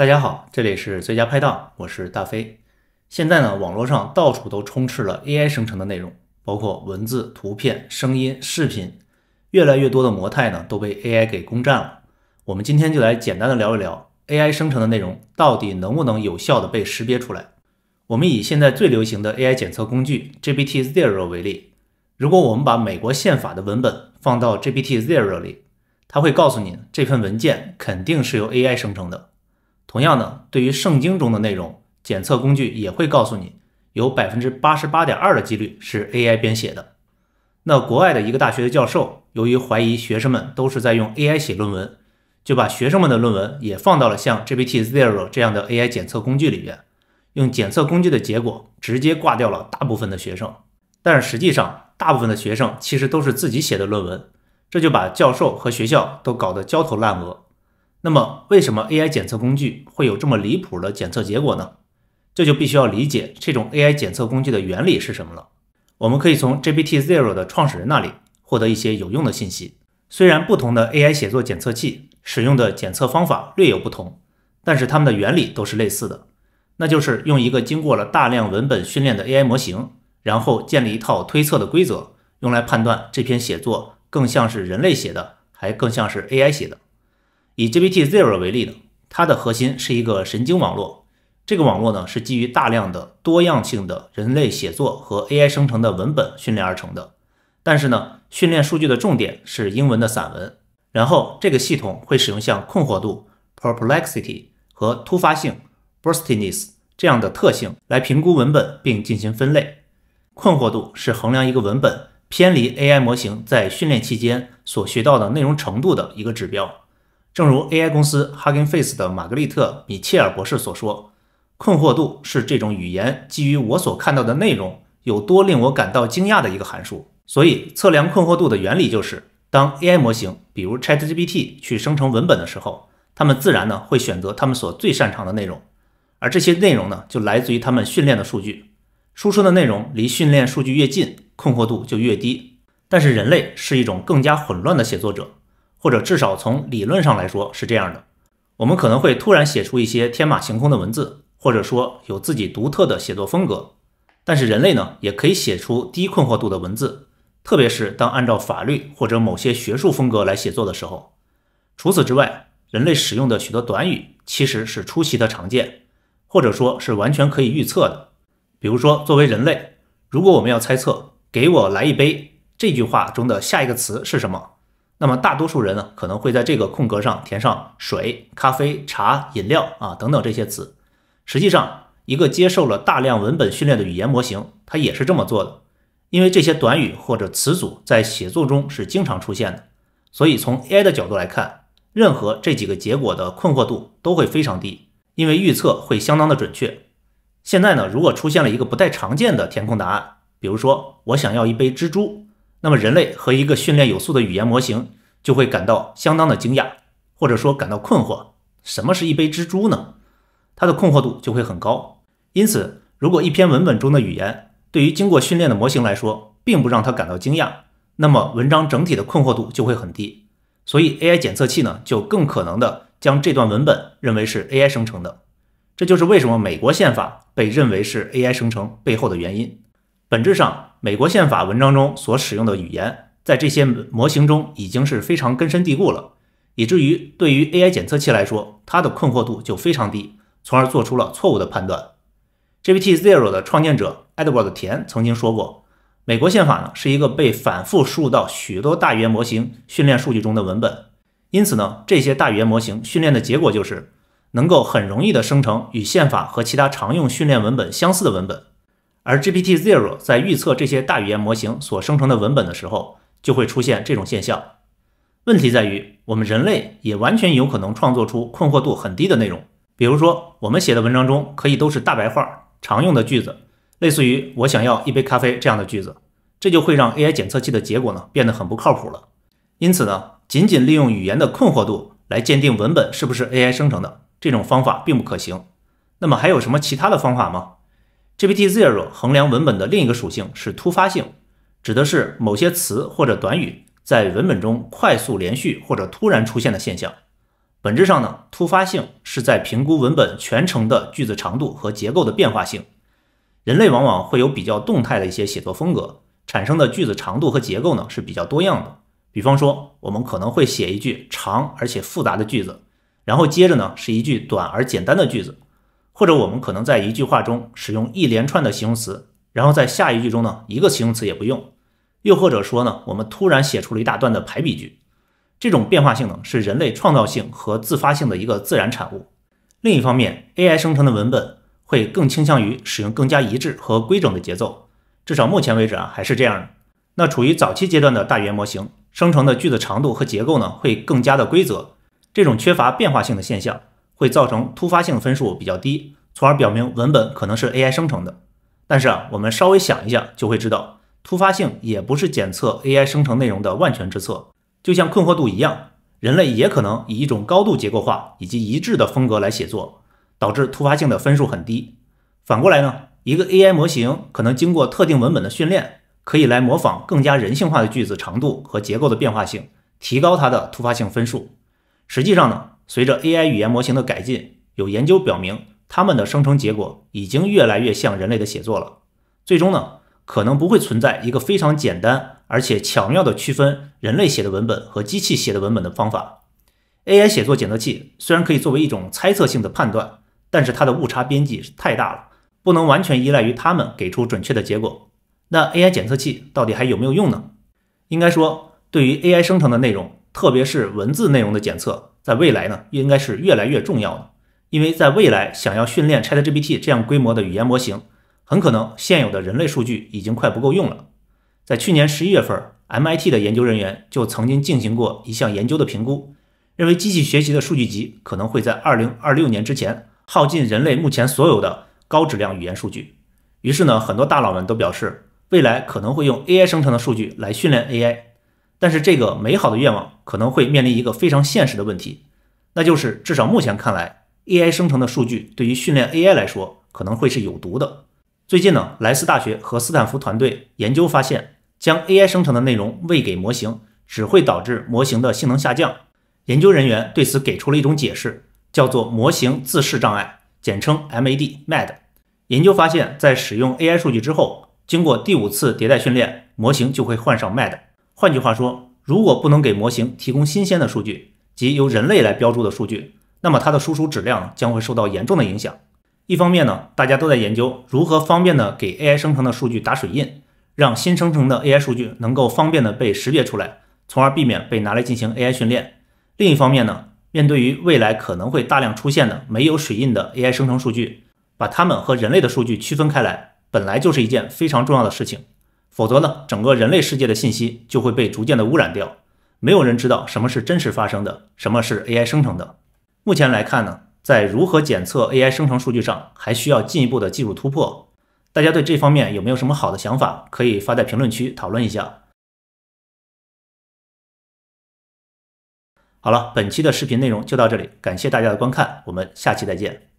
大家好，这里是最佳拍档，我是大飞。现在呢，网络上到处都充斥了 AI 生成的内容，包括文字、图片、声音、视频，越来越多的模态呢都被 AI 给攻占了。我们今天就来简单的聊一聊 AI 生成的内容到底能不能有效的被识别出来。我们以现在最流行的 AI 检测工具 GPT Zero 为例，如果我们把美国宪法的文本放到 GPT Zero 里，它会告诉你这份文件肯定是由 AI 生成的。同样呢，对于圣经中的内容，检测工具也会告诉你，有百分之八十八点二的几率是 AI 编写的。那国外的一个大学的教授，由于怀疑学生们都是在用 AI 写论文，就把学生们的论文也放到了像 GPT Zero 这样的 AI 检测工具里边，用检测工具的结果直接挂掉了大部分的学生。但是实际上，大部分的学生其实都是自己写的论文，这就把教授和学校都搞得焦头烂额。那么，为什么 AI 检测工具会有这么离谱的检测结果呢？这就必须要理解这种 AI 检测工具的原理是什么了。我们可以从 GPT Zero 的创始人那里获得一些有用的信息。虽然不同的 AI 写作检测器使用的检测方法略有不同，但是它们的原理都是类似的，那就是用一个经过了大量文本训练的 AI 模型，然后建立一套推测的规则，用来判断这篇写作更像是人类写的，还更像是 AI 写的。以 GPT Zero 为例呢，它的核心是一个神经网络。这个网络呢是基于大量的多样性的人类写作和 AI 生成的文本训练而成的。但是呢，训练数据的重点是英文的散文。然后这个系统会使用像困惑度 （Perplexity） 和突发性 （Burstiness） 这样的特性来评估文本并进行分类。困惑度是衡量一个文本偏离 AI 模型在训练期间所学到的内容程度的一个指标。正如 AI 公司 Hugging Face 的玛格丽特·米切尔博士所说，困惑度是这种语言基于我所看到的内容有多令我感到惊讶的一个函数。所以，测量困惑度的原理就是，当 AI 模型，比如 ChatGPT 去生成文本的时候，它们自然呢会选择他们所最擅长的内容，而这些内容呢就来自于他们训练的数据。输出的内容离训练数据越近，困惑度就越低。但是人类是一种更加混乱的写作者。或者至少从理论上来说是这样的，我们可能会突然写出一些天马行空的文字，或者说有自己独特的写作风格。但是人类呢，也可以写出低困惑度的文字，特别是当按照法律或者某些学术风格来写作的时候。除此之外，人类使用的许多短语其实是出奇的常见，或者说是完全可以预测的。比如说，作为人类，如果我们要猜测“给我来一杯”这句话中的下一个词是什么？那么大多数人呢，可能会在这个空格上填上水、咖啡、茶、饮料啊等等这些词。实际上，一个接受了大量文本训练的语言模型，它也是这么做的。因为这些短语或者词组在写作中是经常出现的，所以从 AI 的角度来看，任何这几个结果的困惑度都会非常低，因为预测会相当的准确。现在呢，如果出现了一个不太常见的填空答案，比如说我想要一杯蜘蛛。那么人类和一个训练有素的语言模型就会感到相当的惊讶，或者说感到困惑。什么是一杯蜘蛛呢？它的困惑度就会很高。因此，如果一篇文本中的语言对于经过训练的模型来说，并不让它感到惊讶，那么文章整体的困惑度就会很低。所以 AI 检测器呢，就更可能的将这段文本认为是 AI 生成的。这就是为什么美国宪法被认为是 AI 生成背后的原因。本质上，美国宪法文章中所使用的语言，在这些模型中已经是非常根深蒂固了，以至于对于 AI 检测器来说，它的困惑度就非常低，从而做出了错误的判断。GPT Zero 的创建者 Edward 田曾经说过，美国宪法呢是一个被反复输入到许多大语言模型训练数据中的文本，因此呢，这些大语言模型训练的结果就是能够很容易的生成与宪法和其他常用训练文本相似的文本。而 GPT Zero 在预测这些大语言模型所生成的文本的时候，就会出现这种现象。问题在于，我们人类也完全有可能创作出困惑度很低的内容。比如说，我们写的文章中可以都是大白话、常用的句子，类似于“我想要一杯咖啡”这样的句子，这就会让 AI 检测器的结果呢变得很不靠谱了。因此呢，仅仅利用语言的困惑度来鉴定文本是不是 AI 生成的，这种方法并不可行。那么还有什么其他的方法吗？GPT Zero 衡量文本的另一个属性是突发性，指的是某些词或者短语在文本中快速连续或者突然出现的现象。本质上呢，突发性是在评估文本全程的句子长度和结构的变化性。人类往往会有比较动态的一些写作风格，产生的句子长度和结构呢是比较多样的。比方说，我们可能会写一句长而且复杂的句子，然后接着呢是一句短而简单的句子，或者我们可能在一句话中使用一连串的形容词，然后在下一句中呢一个形容词也不用，又或者说呢我们突然写出了一大段的排比句。这种变化性呢，是人类创造性和自发性的一个自然产物。另一方面，AI 生成的文本会更倾向于使用更加一致和规整的节奏，至少目前为止啊，还是这样的。那处于早期阶段的大语言模型生成的句子长度和结构呢，会更加的规则。这种缺乏变化性的现象会造成突发性分数比较低，从而表明文本可能是 AI 生成的。但是啊，我们稍微想一下就会知道，突发性也不是检测 AI 生成内容的万全之策。就像困惑度一样，人类也可能以一种高度结构化以及一致的风格来写作，导致突发性的分数很低。反过来呢，一个 AI 模型可能经过特定文本的训练，可以来模仿更加人性化的句子长度和结构的变化性，提高它的突发性分数。实际上呢，随着 AI 语言模型的改进，有研究表明，它们的生成结果已经越来越像人类的写作了。最终呢，可能不会存在一个非常简单。而且巧妙的区分人类写的文本和机器写的文本的方法，AI 写作检测器虽然可以作为一种猜测性的判断，但是它的误差边际太大了，不能完全依赖于它们给出准确的结果。那 AI 检测器到底还有没有用呢？应该说，对于 AI 生成的内容，特别是文字内容的检测，在未来呢，应该是越来越重要的。因为在未来，想要训练 ChatGPT 这样规模的语言模型，很可能现有的人类数据已经快不够用了。在去年十一月份，MIT 的研究人员就曾经进行过一项研究的评估，认为机器学习的数据集可能会在二零二六年之前耗尽人类目前所有的高质量语言数据。于是呢，很多大佬们都表示，未来可能会用 AI 生成的数据来训练 AI。但是这个美好的愿望可能会面临一个非常现实的问题，那就是至少目前看来，AI 生成的数据对于训练 AI 来说可能会是有毒的。最近呢，莱斯大学和斯坦福团队研究发现。将 AI 生成的内容喂给模型，只会导致模型的性能下降。研究人员对此给出了一种解释，叫做模型自适障碍，简称 MAD。研究发现，在使用 AI 数据之后，经过第五次迭代训练，模型就会患上 MAD。换句话说，如果不能给模型提供新鲜的数据，即由人类来标注的数据，那么它的输出质量将会受到严重的影响。一方面呢，大家都在研究如何方便的给 AI 生成的数据打水印。让新生成的 AI 数据能够方便的被识别出来，从而避免被拿来进行 AI 训练。另一方面呢，面对于未来可能会大量出现的没有水印的 AI 生成数据，把它们和人类的数据区分开来，本来就是一件非常重要的事情。否则呢，整个人类世界的信息就会被逐渐的污染掉，没有人知道什么是真实发生的，什么是 AI 生成的。目前来看呢，在如何检测 AI 生成数据上，还需要进一步的技术突破。大家对这方面有没有什么好的想法？可以发在评论区讨论一下。好了，本期的视频内容就到这里，感谢大家的观看，我们下期再见。